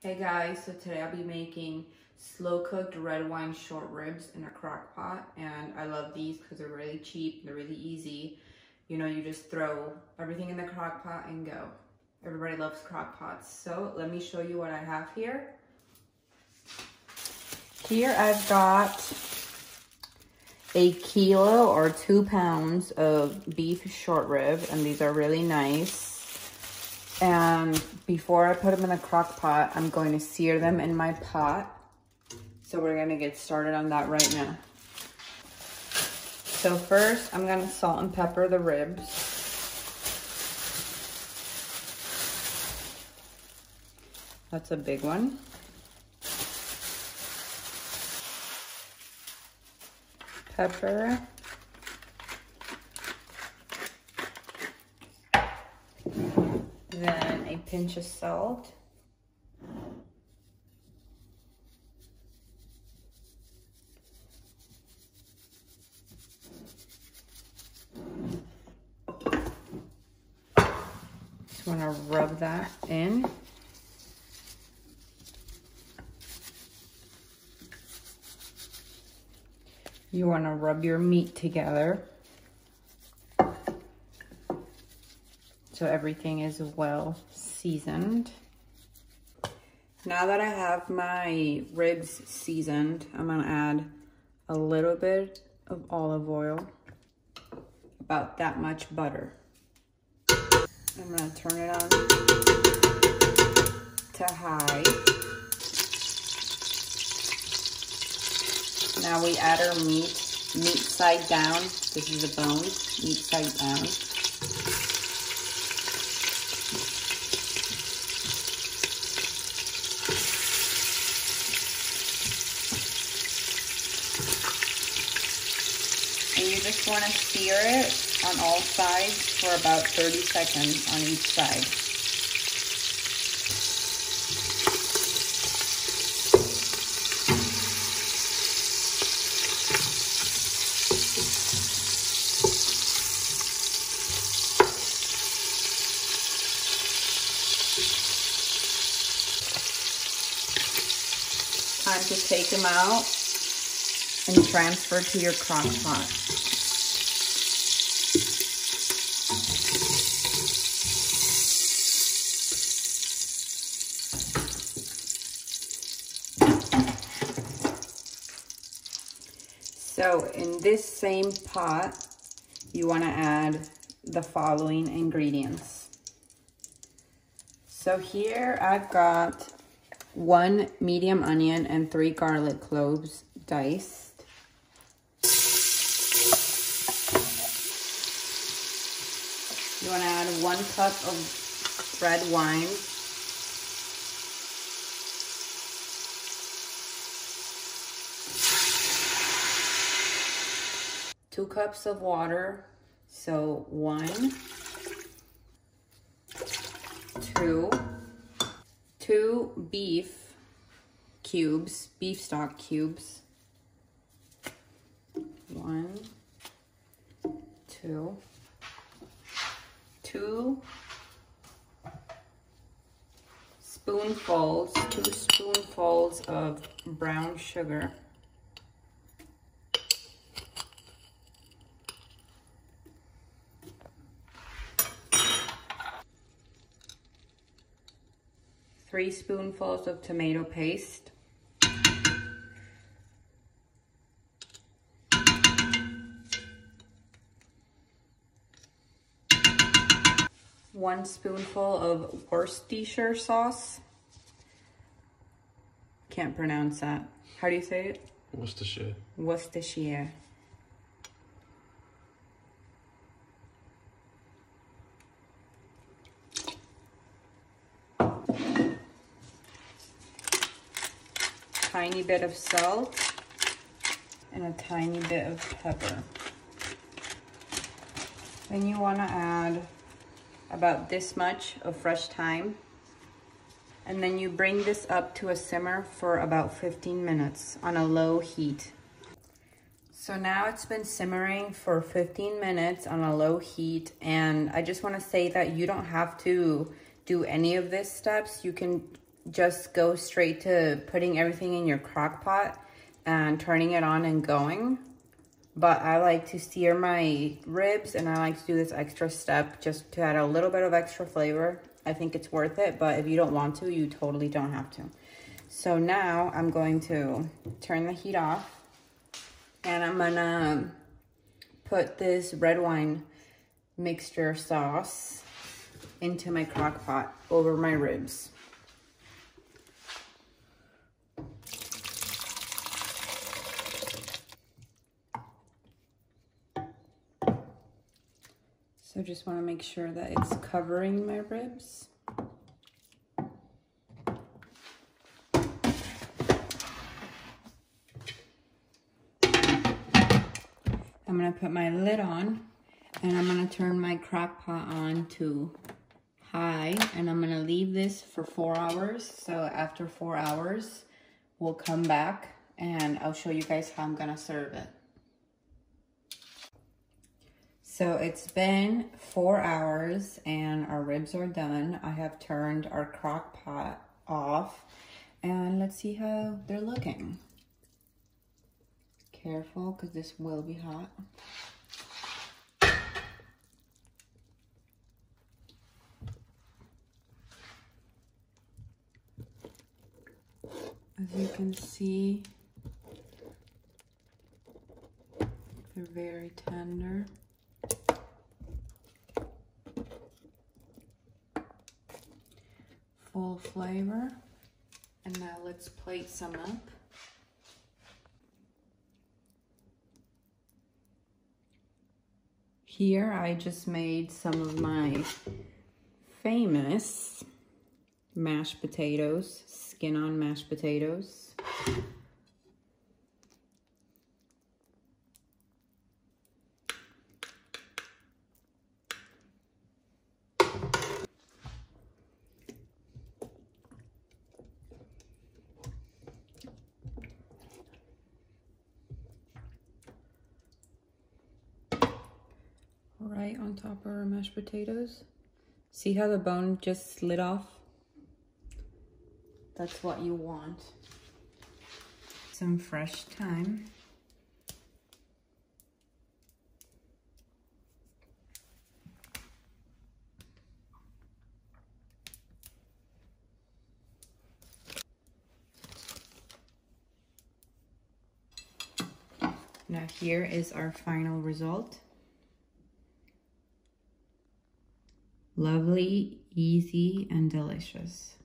Hey guys, so today I'll be making slow cooked red wine short ribs in a crock pot and I love these because they're really cheap, they're really easy. You know, you just throw everything in the crock pot and go. Everybody loves crock pots. So let me show you what I have here. Here I've got a kilo or two pounds of beef short rib and these are really nice. And before I put them in the crock pot, I'm going to sear them in my pot. So we're gonna get started on that right now. So first, I'm gonna salt and pepper the ribs. That's a big one. Pepper. Then a pinch of salt. Just want to rub that in. You want to rub your meat together. so everything is well seasoned. Now that I have my ribs seasoned, I'm gonna add a little bit of olive oil, about that much butter. I'm gonna turn it on to high. Now we add our meat, meat side down. This is the bones, meat side down. And you just want to sear it on all sides for about 30 seconds on each side. Time to take them out and transfer to your crock pot. So in this same pot, you want to add the following ingredients. So here I've got one medium onion and three garlic cloves diced. You want to add one cup of red wine. Two cups of water. So one, two, two beef cubes, beef stock cubes. One, two, two spoonfuls, two spoonfuls of brown sugar. Three spoonfuls of tomato paste. one spoonful of Worcestershire sauce. Can't pronounce that. How do you say it? Worcestershire. Worcestershire. Tiny bit of salt and a tiny bit of pepper. Then you want to add about this much of fresh thyme. And then you bring this up to a simmer for about 15 minutes on a low heat. So now it's been simmering for 15 minutes on a low heat. And I just wanna say that you don't have to do any of these steps. You can just go straight to putting everything in your crock pot and turning it on and going. But I like to sear my ribs and I like to do this extra step just to add a little bit of extra flavor. I think it's worth it, but if you don't want to, you totally don't have to. So now I'm going to turn the heat off and I'm gonna put this red wine mixture sauce into my crock pot over my ribs. So just want to make sure that it's covering my ribs. I'm going to put my lid on and I'm going to turn my crock pot on to high and I'm going to leave this for four hours. So after four hours, we'll come back and I'll show you guys how I'm going to serve it. So it's been four hours and our ribs are done. I have turned our crock pot off and let's see how they're looking. Careful because this will be hot. As you can see, they're very tender. Flavor. And now let's plate some up. Here I just made some of my famous mashed potatoes, skin on mashed potatoes. Right on top of our mashed potatoes. See how the bone just slid off? That's what you want. Some fresh thyme. Now here is our final result. Lovely, easy, and delicious.